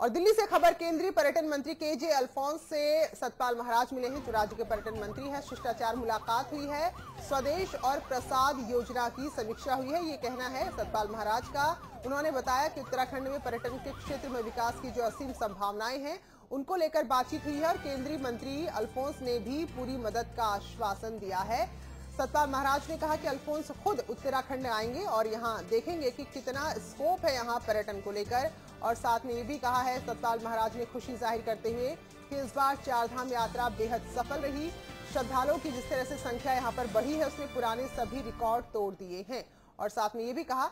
और दिल्ली से खबर, केंद्रीय पर्यटन मंत्री के जे अल्फोंस से सतपाल महाराज मिले हैं। जो राज्य के पर्यटन मंत्री हैं, शिष्टाचार मुलाकात हुई है। स्वदेश और प्रसाद योजना की समीक्षा हुई है। ये कहना है सतपाल महाराज का। उन्होंने बताया कि उत्तराखंड में पर्यटन के क्षेत्र में विकास की जो असीम संभावनाएँ हैं, उनको लेकर बातचीत हुई है और केंद्रीय मंत्री अल्फोंस ने भी पूरी मदद का आश्वासन दिया है। सतपाल महाराज ने कहा कि अल्फोंस खुद उत्तराखंड आएँगे और यहाँ देखेंगे कि कितना स्कोप है यहाँ पर्यटन को लेकर। और साथ में ये भी कहा है, सतपाल महाराज ने खुशी ज़ाहिर करते हुए कि इस बार चारधाम यात्रा बेहद सफल रही। श्रद्धालुओं की जिस तरह से संख्या यहाँ पर बढ़ी है, उसने पुराने सभी रिकॉर्ड तोड़ दिए हैं। और साथ में ये भी कहा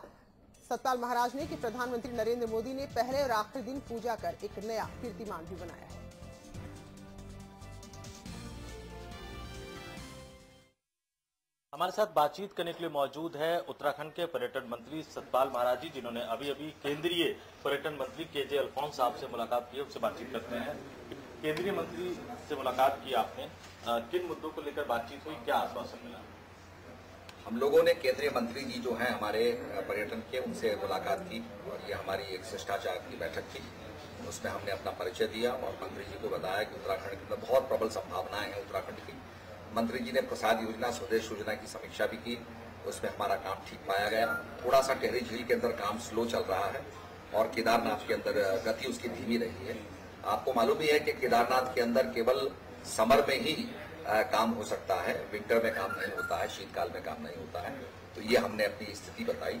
सतपाल महाराज ने कि प्रधानमंत्री नरेंद्र मोदी ने पहले और आखिरी दिन पूजा कर एक नया कीर्तिमान भी बनाया है। हमारे साथ बातचीत करने के लिए मौजूद है उत्तराखंड के पर्यटन मंत्री सतपाल महाराज जी, जिन्होंने अभी अभी केंद्रीय पर्यटन मंत्री के जे अल्फोंस साहब से मुलाकात की उससे बातचीत करते हैं। केंद्रीय मंत्री से मुलाकात की आपने। किन मुद्दों को लेकर बातचीत हुई, क्या आश्वासन मिला? हम लोगों ने केंद्रीय मंत्री जी जो हैं हमारे पर्यटन के, उनसे मुलाकात की और ये हमारी एक शिष्टाचार की बैठक थी उसमें हमने अपना परिचय दिया और मंत्री जी को बताया कि उत्तराखंड में बहुत प्रबल संभावनाएँ हैं उत्तराखंड की। मंत्री जी ने प्रसाद योजना स्वदेश योजना की समीक्षा भी की उसमें हमारा काम ठीक पाया गया। थोड़ा सा टेहरी झील के अंदर काम स्लो चल रहा है और केदारनाथ के अंदर गति उसकी धीमी रही है। आपको मालूम ही है कि केदारनाथ के अंदर केवल समर में ही आ, काम हो सकता है। विंटर में काम नहीं होता है शीतकाल में काम नहीं होता है। तो ये हमने अपनी स्थिति बताई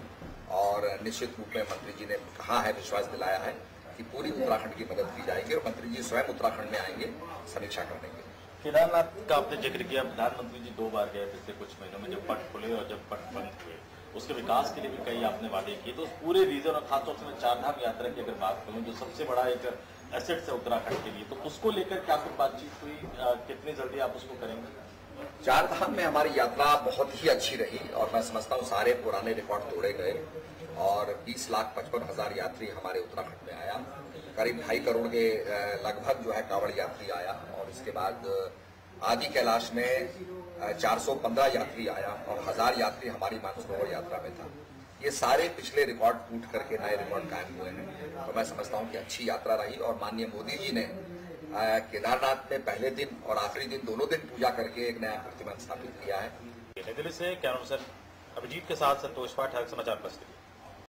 और निश्चित रूप में मंत्री जी ने कहा है विश्वास दिलाया है कि पूरी उत्तराखंड की मदद की जाएगी और मंत्री जी स्वयं उत्तराखंड में आएँगे समीक्षा करने के केदारनाथ का आपने ज़िक्र किया, प्रधानमंत्री जी दो बार गए पिछले कुछ महीनों में जब पट खुले और जब पट बंद हुए उसके विकास के लिए भी कई आपने वादे किए। तो पूरे रीजन और खासतौर से मैं चारधाम यात्रा की अगर बात करूँ, जो सबसे बड़ा एक एसेट है उत्तराखंड के लिए तो उसको लेकर क्या कुछ बातचीत हुई? कितनी जल्दी आप उसको करेंगे? चारधाम में हमारी यात्रा बहुत ही अच्छी रही और मैं समझता हूँ सारे पुराने रिकॉर्ड तोड़े गए और 20 लाख पचपन हज़ार यात्री हमारे उत्तराखंड में आया। करीब ढाई करोड़ के लगभग जो है कांवड़ यात्री आया और इसके बाद आदि कैलाश में 415 यात्री आया और हज़ार यात्री हमारी मानसरोवर यात्रा में था। ये सारे पिछले रिकॉर्ड टूट करके नए रिकॉर्ड कायम हुए हैं। तो मैं समझता हूँ कि अच्छी यात्रा रही और माननीय मोदी जी ने केदारनाथ में पहले दिन और आखिरी दिन दोनों दिन पूजा करके एक नया प्रतिबंध स्थापित किया है। दिल्ली से क्या सर अभिजीत के साथ संतोष पाठ समाचार प्रस्तुति